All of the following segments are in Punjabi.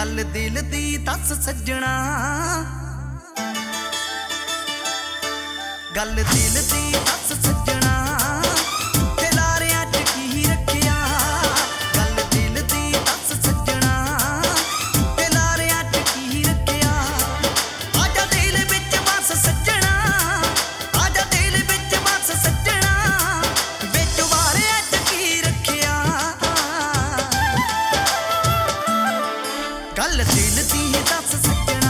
ਗੱਲ ਦਿਲ ਦੀ ਦੱਸ ਸੱਜਣਾ। ਗੱਲ ਦਿਲ ਦੀ ਦੱਸ ਸੱਜਣਾ। ਦਿਲ ਦੀ ਦੱਸ ਸੱਜਣਾ।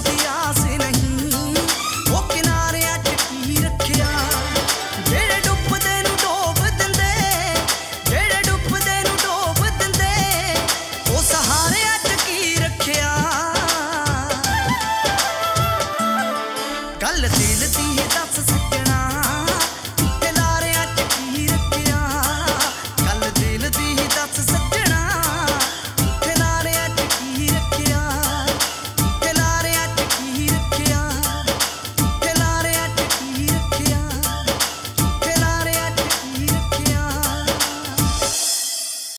प्यास नहीं